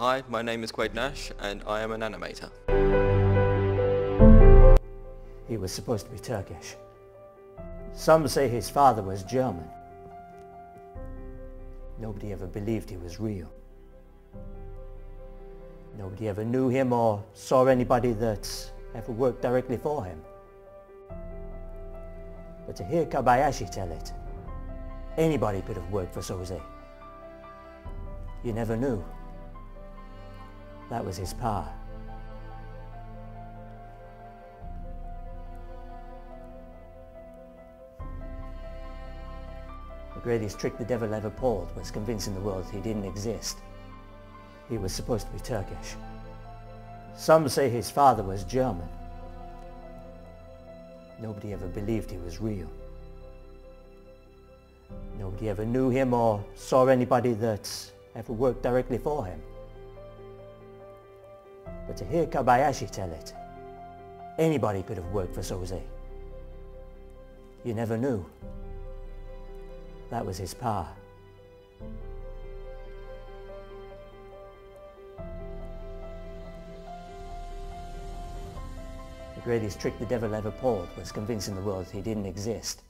Hi, my name is Quaid Nash and I am an animator. He was supposed to be Turkish. Some say his father was German. Nobody ever believed he was real. Nobody ever knew him or saw anybody that ever worked directly for him. But to hear Kobayashi tell it, anybody could have worked for Soze. You never knew. That was his power. The greatest trick the devil ever pulled was convincing the world he didn't exist. He was supposed to be Turkish. Some say his father was German. Nobody ever believed he was real. Nobody ever knew him or saw anybody that ever worked directly for him. But to hear Kobayashi tell it, anybody could have worked for Soze. You never knew. That was his power. The greatest trick the devil ever pulled was convincing the world he didn't exist.